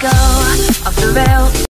go. Off the rails.